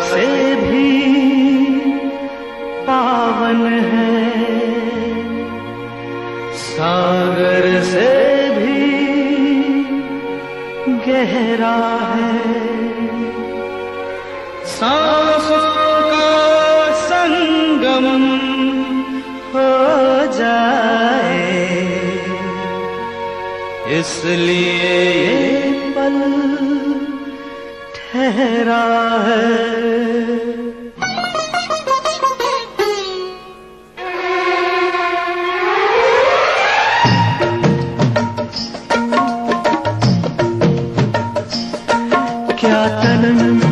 से भी पावन है। सागर से भी गहरा है। सांसों का संगम हो जाए, इसलिए ये पल ठहरा है। क्या तनन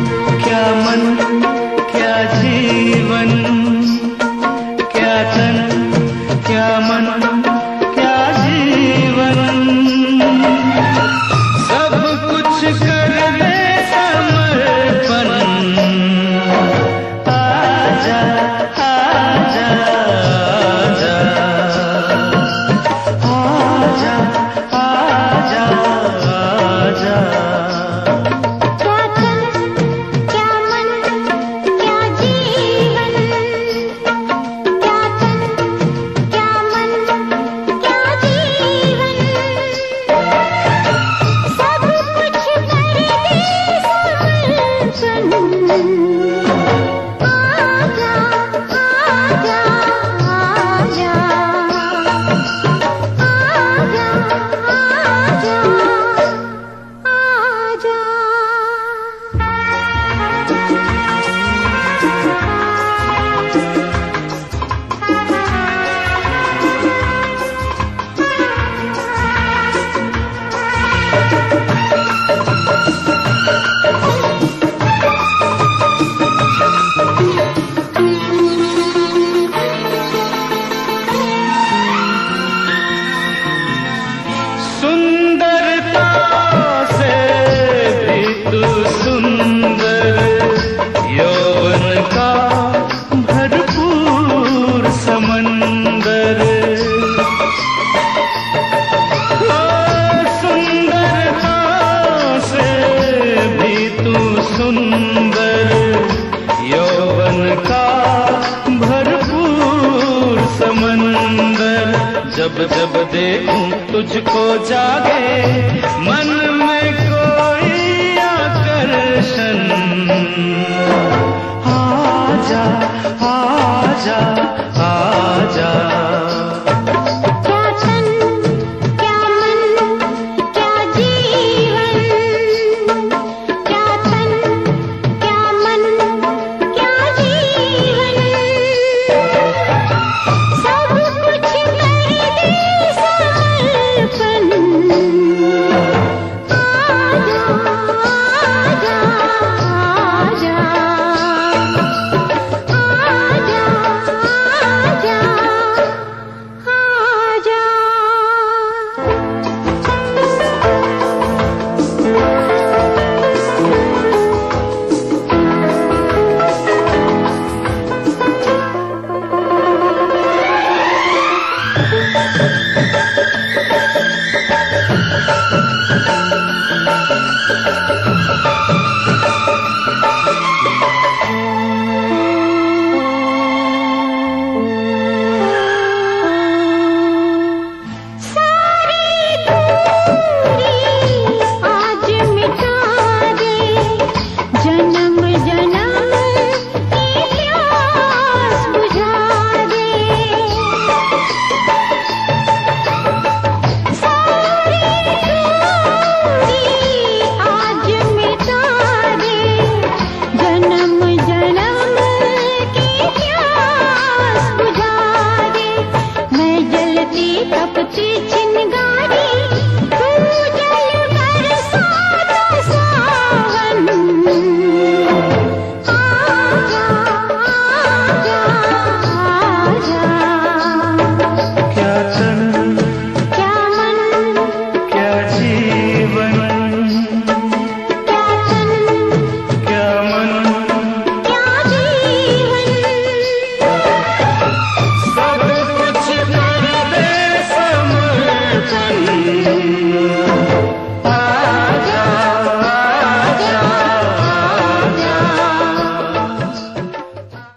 Thank you. जब जब देखूँ तुझको जागे मन में